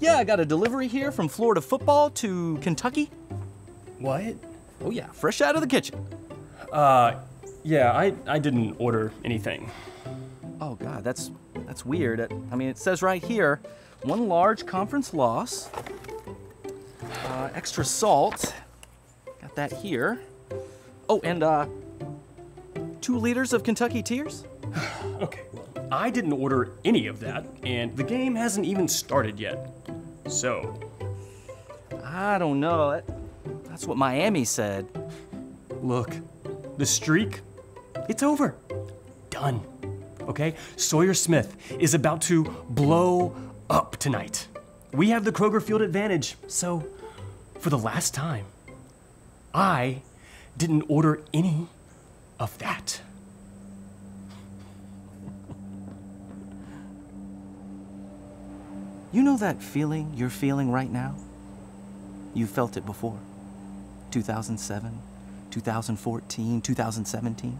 Yeah, I got a delivery here from Florida football to Kentucky. What? Oh, yeah, fresh out of the kitchen. Uh, yeah, I, I didn't order anything. Oh, God, that's, that's weird. I mean, it says right here one large conference loss, uh, extra salt. Got that here. Oh, and uh, two liters of Kentucky Tears? Okay, well, I didn't order any of that, and the game hasn't even started yet. So, I don't know. That's what Miami said. look, the streak, it's over. Done. Okay? Sawyer Smith is about to blow up tonight. We have the Kroger Field advantage, so for the last time, I didn't order any of that. You know that feeling you're feeling right now? You felt it before. 2007, 2014, 2017.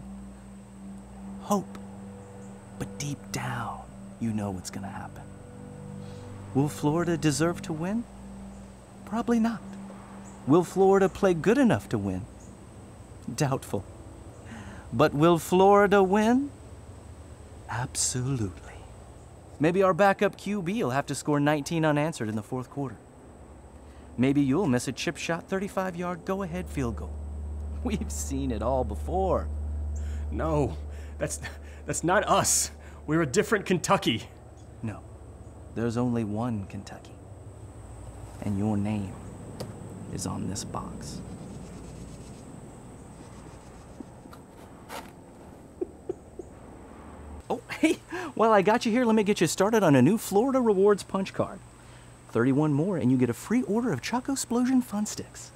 Hope. But deep down, you know what's going to happen. Will Florida deserve to win? Probably not. Will Florida play good enough to win? Doubtful. But will Florida win? Absolutely. Maybe our backup QB will have to score 19 unanswered in the fourth quarter. Maybe you'll miss a chip shot 35 yard go ahead field goal. We've seen it all before. No, that's that's not us. We're a different Kentucky. No, there's only one Kentucky. And your name is on this box. Hey, while I got you here, let me get you started on a new Florida Rewards punch card. 31 more, and you get a free order of Choco Explosion Fun Sticks.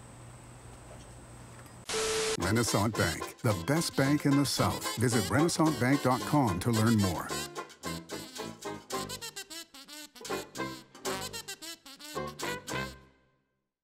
Renasant Bank, the best bank in the South. Visit RenasantBank.com to learn more.